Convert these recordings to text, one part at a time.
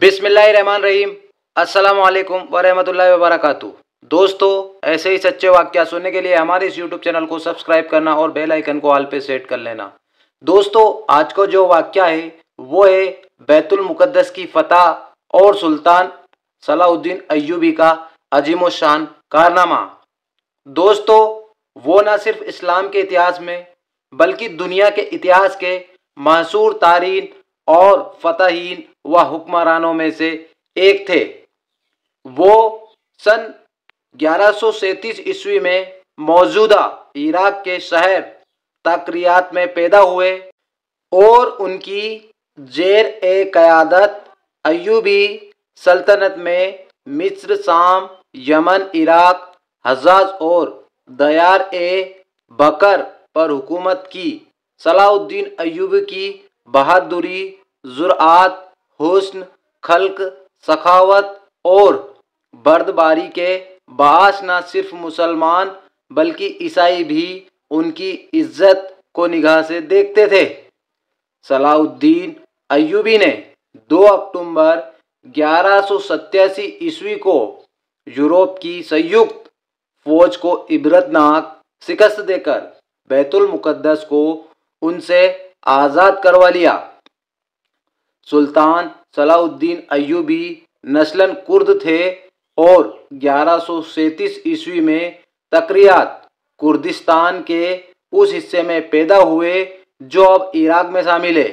बिस्मिल्लाहिर्रहमान रहीम अस्सलाम वालेकुम वरहमतुल्लाहि वबरकातुहू। दोस्तों, ऐसे ही सच्चे वाक्य सुनने के लिए हमारे इस यूट्यूब चैनल को सब्सक्राइब करना और बेल आइकन को ऑल पे सेट कर लेना। दोस्तों, आज का जो वाक्य है, वो है बैतुल मुकद्दस की फतह और सुल्तान सलाउद्दीन अय्यूबी का अजीम शान कारनामा। दोस्तों, वो न सिर्फ़ इस्लाम के इतिहास में, बल्कि दुनिया के इतिहास के मशहूर तारीन और फतहीन व हुक्मरानों में से एक थे। वो सन ग्यारह ईस्वी में मौजूदा इराक के शहर तकरियात में पैदा हुए और उनकी जेर ए क़यादत अयूबी सल्तनत में मिस्र, शाम, यमन, इराक, हजाज और दयार ए बकर पर हुकूमत की। सलाउद्दीन अयूब की बहादुरी जुरात हुस्न, खल्क, सखावत और बर्दबारी के बास न सिर्फ़ मुसलमान बल्कि ईसाई भी उनकी इज़्ज़त को निगाह से देखते थे। सलाउद्दीन अयूबी ने 2 अक्टूबर ग्यारह ईस्वी को यूरोप की संयुक्त फौज को इबरतनाक शिकस्त देकर बैतुल मुकद्दस को उनसे आज़ाद करवा लिया। सुल्तान सलाउद्दीन अयूबी नस्लन कुर्द थे और ग्यारह ईस्वी में तकरियात कुर्दिस्तान के उस हिस्से में पैदा हुए, जो अब इराक में शामिल है।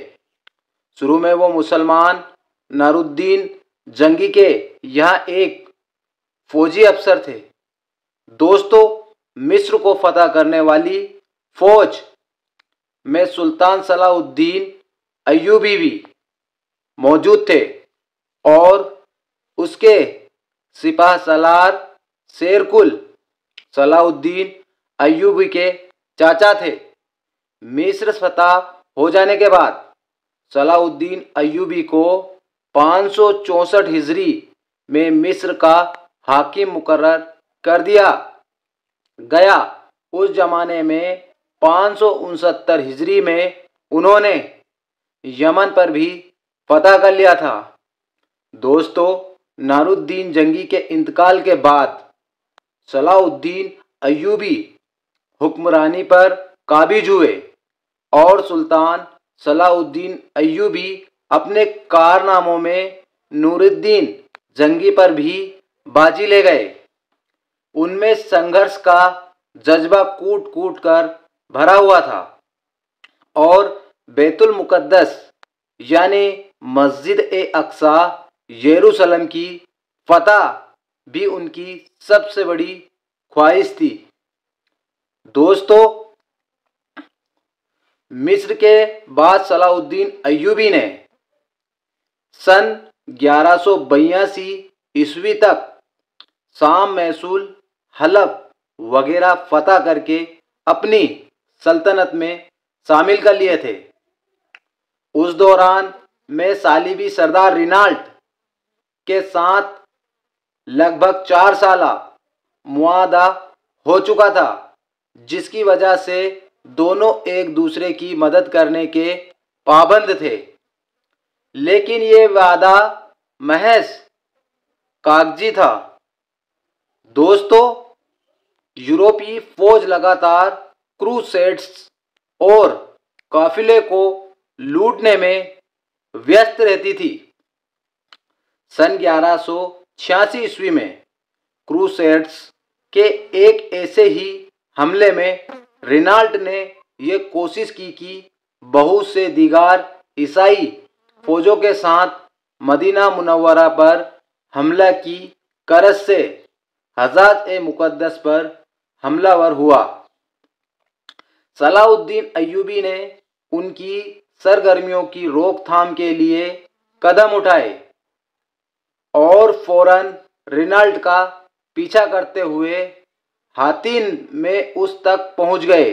शुरू में वो मुसलमान नारुद्दीन जंगी के यहाँ एक फौजी अफसर थे। दोस्तों, मिस्र को फतह करने वाली फौज में सुल्तान सलाउद्दीन अयूबी भी मौजूद थे और उसके सिपाह सलार शेरकुल सलाउद्दीन अयूबी के चाचा थे। मिस्र फतह हो जाने के बाद सलाउद्दीन अयूबी को पाँच हिजरी में मिस्र का हाकिम मुकर्र कर दिया गया। उस जमाने में पाँच हिजरी में उन्होंने यमन पर भी फतह कर लिया था। दोस्तों नारुद्दीन जंगी के इंतकाल के बाद सलाउद्दीन अयूबी हुक्मरानी पर काबिज हुए और सुल्तान सलाउद्दीन अयूबी अपने कारनामों में नूरुद्दीन जंगी पर भी बाजी ले गए। उनमें संघर्ष का जज्बा कूट कूट कर भरा हुआ था। और बैतुल मुकद्दस, यानी मस्जिद ए अक्सा यरूशलेम की फतह भी उनकी सबसे बड़ी ख्वाहिश थी। दोस्तों, मिस्र के बाद सलाउद्दीन अयूबी ने सन ग्यारह ईस्वी तक शाम मैसूल हलब वगैरह फतह करके अपनी सल्तनत में शामिल कर लिए थे। उस दौरान मैं सालिबी सरदार रिनाल्ट के साथ लगभग चार साल मुआदा हो चुका था, जिसकी वजह से दोनों एक दूसरे की मदद करने के पाबंद थे। लेकिन ये वादा महज कागज़ी था। दोस्तों यूरोपीय फौज लगातार क्रूसेड्स और काफिले को लूटने में व्यस्त रहती थी। सन ग्यारह ईस्वी में क्रूसेड्स के एक ऐसे ही हमले में रिनाल्ट ने यह कोशिश की कि बहुत से दीगार ईसाई फौजों के साथ मदीना मुनवरा पर हमला की करस से हजात ए मुकद्दस पर हमलावर हुआ। सलाउद्दीन अयूबी ने उनकी सरगर्मियों की रोकथाम के लिए कदम उठाए और फ़ौरन रिनाल्ट का पीछा करते हुए हातिन में उस तक पहुँच गए।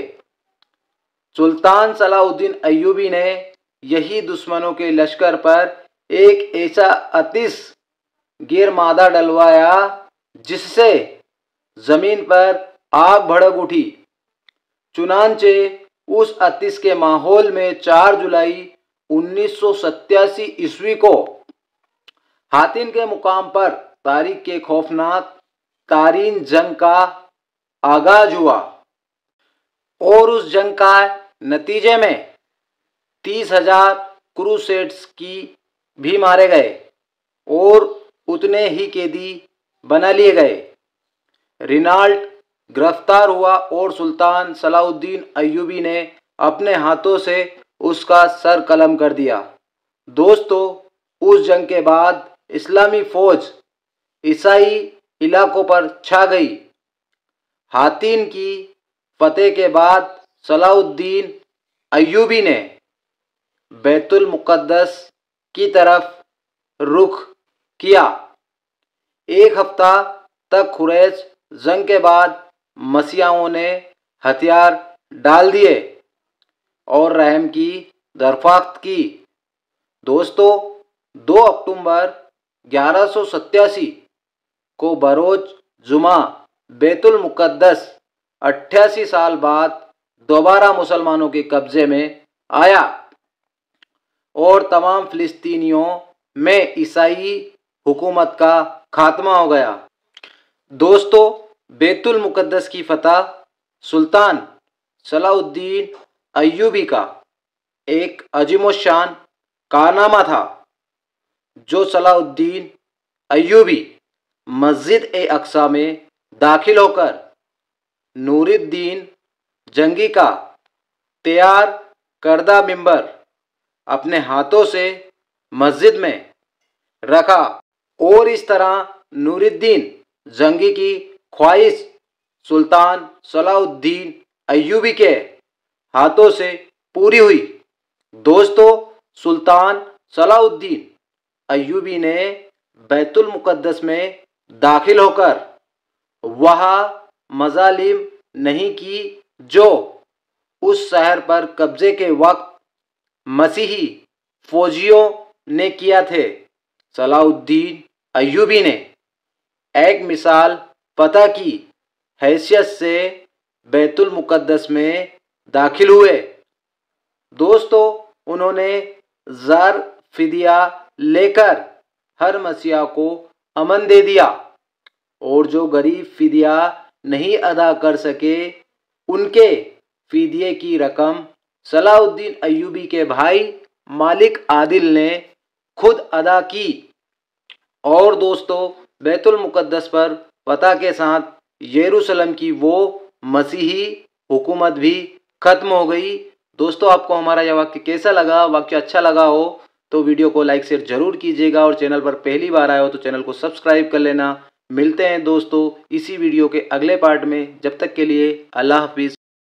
सुल्तान सलाउद्दीन अयूबी ने यही दुश्मनों के लश्कर पर एक ऐसा अतिश गिर मादा डलवाया जिससे ज़मीन पर आग भड़क उठी। चुनाचे उस अतिश के माहौल में 4 जुलाई उन्नीस सौ सतासी ईस्वी को हातिन के मुकाम पर तारीख के खौफनाक तारीन जंग का आगाज़ हुआ। और उस जंग का नतीजे में तीस हज़ार क्रूसेट्स की भी मारे गए और उतने ही कैदी बना लिए गए। रिनाल्ट गिरफ़्तार हुआ और सुल्तान सलाउद्दीन अयूबी ने अपने हाथों से उसका सर कलम कर दिया। दोस्तों, उस जंग के बाद इस्लामी फौज ईसाई इलाकों पर छा गई। हातिन की फतेह के बाद सलाउद्दीन अयूबी ने बैतुल मुक़द्दस की तरफ़ रुख किया। एक हफ़्ता तक खुरैश जंग के बाद मसीहाओं ने हथियार डाल दिए और रहम की दरख्वास्त की। दोस्तों 2 अक्टूबर ग्यारह को बरोज जुमा बैतुल मुक़द्दस अट्ठासी साल बाद दोबारा मुसलमानों के कब्ज़े में आया और तमाम फ़िलिस्तीनियों में ईसाई हुकूमत का खात्मा हो गया। दोस्तों बैतुल मुक़द्दस की फ़तह सुल्तान सलाउद्दीन अयूबी का एक अजीमशान कारनामा था, जो सलाउद्दीन अयूबी मस्जिद ए अक्सा में दाखिल होकर नूरुद्दीन जंगी का तैयार करदा मिंबर अपने हाथों से मस्जिद में रखा और इस तरह नूरुद्दीन जंगी की ख्वाहिश सुल्तान सलाउद्दीन अयूबी के हाथों से पूरी हुई। दोस्तों, सुल्तान सलाउद्दीन अयूबी ने बैतुल मुक़द्दस में दाखिल होकर वह मजालिम नहीं की, जो उस शहर पर कब्ज़े के वक्त मसीही फौजियों ने किया थे। सलाउद्दीन अयूबी ने एक मिसाल पता की हैसियत से बैतुल मुक़द्दस में दाखिल हुए। दोस्तों, उन्होंने ज़र फिदिया लेकर हर मसीहा को अमन दे दिया। और जो गरीब फिदिया नहीं अदा कर सके, उनके फिदिये की रकम सलाउद्दीन अयूबी के भाई मालिक आदिल ने खुद अदा की। और दोस्तों, बैतुल मुक़द्दस पर फतह के साथ यरूशलेम की वो मसीही हुकूमत भी ख़त्म हो गई। दोस्तों, आपको हमारा यह वाक्य कैसा लगा? वाक्य अच्छा लगा हो तो वीडियो को लाइक, शेयर ज़रूर कीजिएगा और चैनल पर पहली बार आए हो तो चैनल को सब्सक्राइब कर लेना। मिलते हैं दोस्तों इसी वीडियो के अगले पार्ट में। जब तक के लिए अल्लाह हाफिज़।